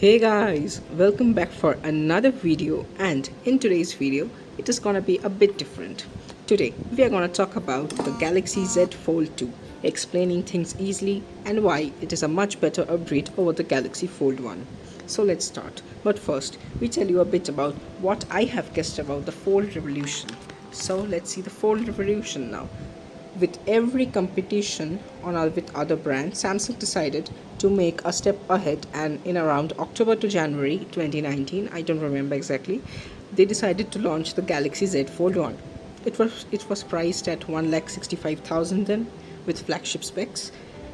Hey guys, welcome back for another video and in today's video it is gonna be a bit different. Today we are gonna talk about the Galaxy Z Fold 2, explaining things easily and why it is a much better upgrade over the Galaxy Fold 1. So let's start. But first we tell you a bit about what I have guessed about the Fold Revolution. So let's see the Fold Revolution now with every competition on with other brands samsung decided to make a step ahead and in around october to january 2019 i don't remember exactly they decided to launch the galaxy z fold 1 it was it was priced at 1,65,000 then with flagship specs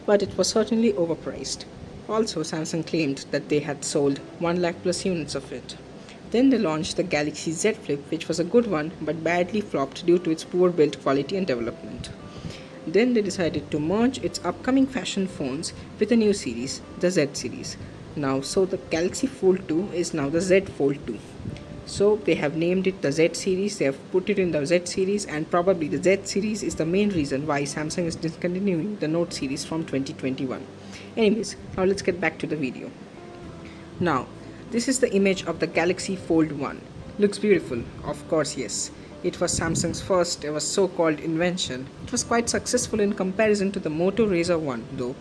but it was certainly overpriced. Also samsung claimed that they had sold 1 lakh plus units of it. Then they launched the Galaxy Z Flip, which was a good one but badly flopped due to its poor build quality and development. Then they decided to merge its upcoming fashion phones with a new series, the Z series. Now, so the Galaxy Fold 2 is now the Z Fold 2. So they have named it the Z series, they have put it in the Z series and probably the Z series is the main reason why Samsung is discontinuing the Note series from 2021. Anyways, now let's get back to the video. Now, this is the image of the Galaxy Fold 1. Looks beautiful, of course yes. It was Samsung's first ever so-called invention. It was quite successful in comparison to the Moto Razr 1 though.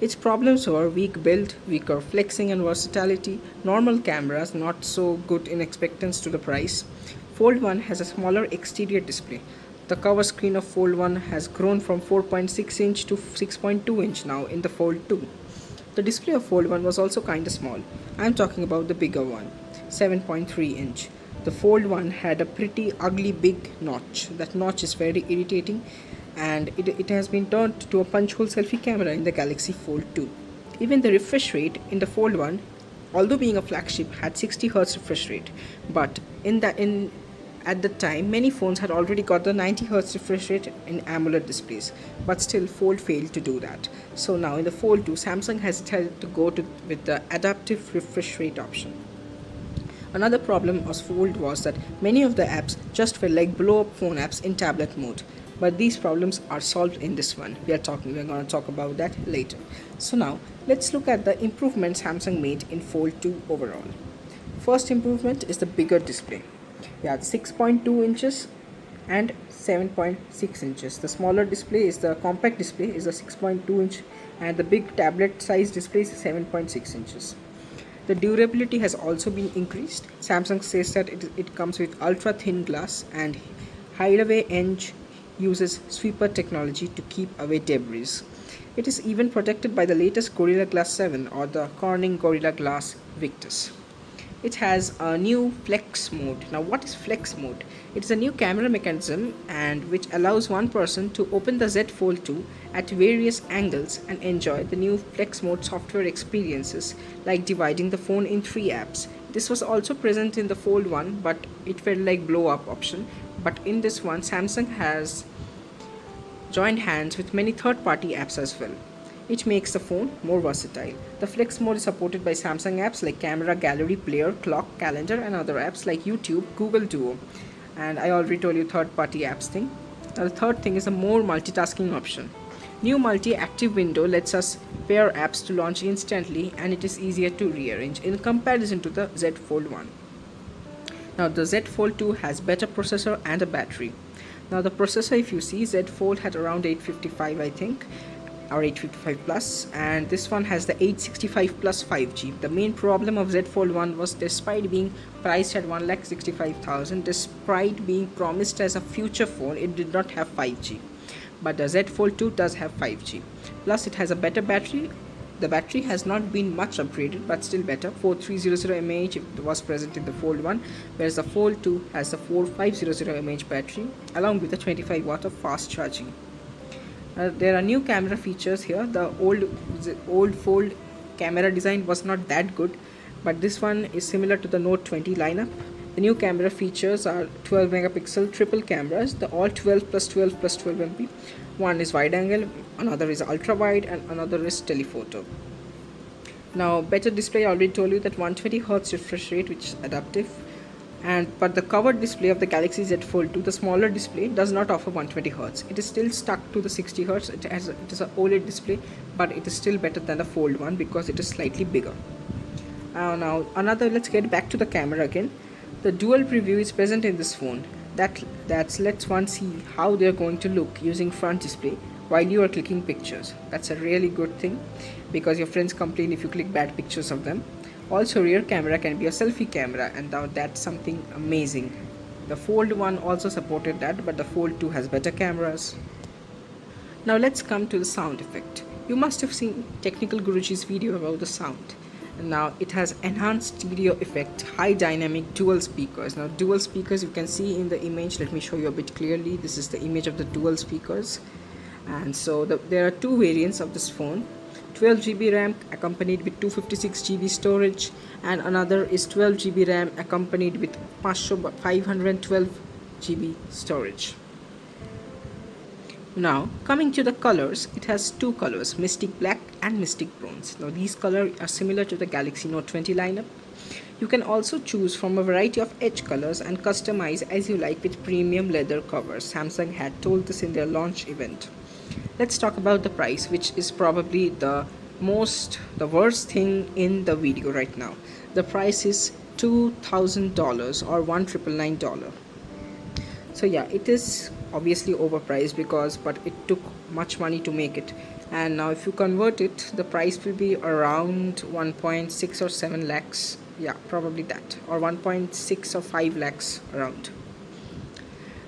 Its problems were weak build, weaker flexing and versatility, normal cameras not so good in expectance to the price. Fold 1 has a smaller exterior display. The cover screen of Fold 1 has grown from 4.6 inch to 6.2 inch now in the Fold 2. The display of Fold 1 was also kinda small. I'm talking about the bigger one, 7.3 inch. The Fold 1 had a pretty ugly big notch. That notch is very irritating and it, it has been turned to a punch hole selfie camera in the Galaxy Fold 2. Even the refresh rate in the Fold 1, although being a flagship, had 60 Hz refresh rate. But in that in at the time, many phones had already got the 90 Hz refresh rate in AMOLED displays, but still Fold failed to do that. So now in the Fold 2, Samsung has decided to go to with the adaptive refresh rate option. Another problem of Fold was that many of the apps just felt like blow up phone apps in tablet mode. But these problems are solved in this one. We are talking we're going to talk about that later. So now let's look at the improvements Samsung made in Fold 2 overall. First improvement is the bigger display. Yeah, 6.2 inches and 7.6 inches. The smaller display is the compact display is a 6.2 inch and the big tablet size display is 7.6 inches. The durability has also been increased. Samsung says that it, it comes with ultra thin glass and Hideaway Hinge uses sweeper technology to keep away debris. It is even protected by the latest Gorilla Glass 7 or the Corning Gorilla Glass Victus it has a new flex mode. Now what is flex mode? It's a new camera mechanism and which allows one person to open the z fold 2 at various angles and enjoy the new flex mode software experiences like dividing the phone in three apps. This was also present in the fold 1 but it felt like blow up option. But in this one samsung has joined hands with many third party apps as well which makes the phone more versatile. The Flex mode is supported by Samsung apps like Camera, Gallery, Player, Clock, Calendar and other apps like YouTube, Google Duo. And I already told you third party apps thing. Now the third thing is a more multitasking option. New multi-active window lets us pair apps to launch instantly and it is easier to rearrange in comparison to the Z Fold 1. Now the Z Fold 2 has better processor and a battery. Now the processor if you see Z Fold had around 855 I think or 855 plus and this one has the 865 plus 5G. The main problem of Z Fold 1 was despite being priced at 1,65,000 despite being promised as a future phone it did not have 5G but the Z Fold 2 does have 5G plus it has a better battery. The battery has not been much upgraded but still better. 4300 mAh was present in the Fold 1 whereas the Fold 2 has the 4500 mAh battery along with the 25 watt of fast charging uh, there are new camera features here. The old old fold camera design was not that good but this one is similar to the note 20 lineup. The new camera features are 12 megapixel triple cameras the all 12 plus 12 plus 12 mp one is wide angle another is ultra wide and another is telephoto. Now better display I already told you that 120 hertz refresh rate which is adaptive and but the covered display of the Galaxy Z Fold 2 the smaller display does not offer 120 Hz it is still stuck to the 60 Hz it has it is a OLED display but it is still better than the Fold one because it is slightly bigger. Uh, now another let's get back to the camera again. The dual preview is present in this phone. That that's lets one see how they're going to look using front display while you are clicking pictures. That's a really good thing because your friends complain if you click bad pictures of them also rear camera can be a selfie camera and now that's something amazing. The fold 1 also supported that but the fold 2 has better cameras. Now let's come to the sound effect. You must have seen technical guruji's video about the sound. Now it has enhanced stereo effect high dynamic dual speakers. Now dual speakers you can see in the image. Let me show you a bit clearly. This is the image of the dual speakers. And so the, there are two variants of this phone 12 GB RAM accompanied with 256 GB storage and another is 12 GB RAM accompanied with 512 GB storage. Now coming to the colors it has two colors mystic black and mystic bronze. Now these colors are similar to the galaxy note 20 lineup you can also choose from a variety of edge colors and customize as you like with premium leather covers. Samsung had told this in their launch event. Let's talk about the price which is probably the most the worst thing in the video right now. The price is $2000 or $1999 so yeah it is obviously overpriced because but it took much money to make it. And now if you convert it the price will be around 1.6 or 7 lakhs yeah probably that. Or 1.6 or 5 lakhs around.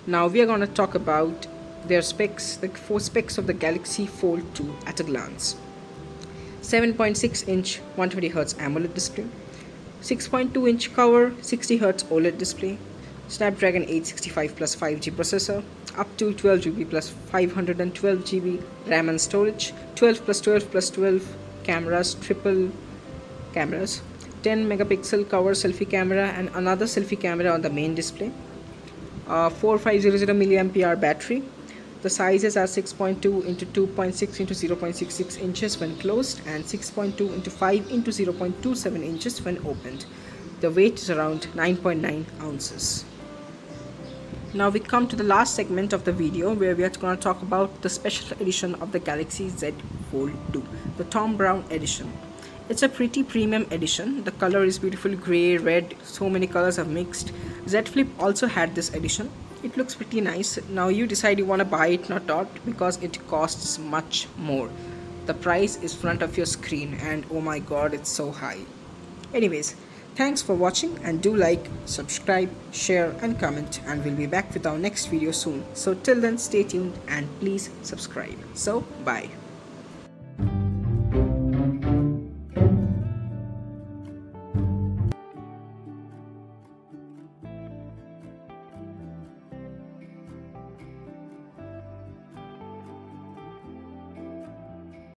Now we are going to talk about their specs the four specs of the galaxy fold 2 at a glance. 7.6 inch 120 Hz AMOLED display 6.2 inch cover 60 Hz OLED display Snapdragon 865 plus 5G processor up to 12 GB plus 512 GB RAM and storage 12 plus 12 plus 12 cameras triple cameras 10 megapixel cover selfie camera and another selfie camera on the main display. Uh, 4500 milliampere battery. The sizes are 6.2 into 2.6 into 0.66 inches when closed and 6.2 into 5 into 0.27 inches when opened. The weight is around 9.9 ounces. Now we come to the last segment of the video where we are going to talk about the special edition of the Galaxy Z Fold 2, the Thom Browne edition. It's a pretty premium edition. The color is beautiful gray, red, so many colors are mixed. Z Flip also had this edition. It looks pretty nice. Now you decide you want to buy it or not because it costs much more. The price is front of your screen and oh my god it's so high. Anyways, Thanks for watching and do like, subscribe, share and comment and we'll be back with our next video soon. So till then stay tuned and please subscribe. So bye.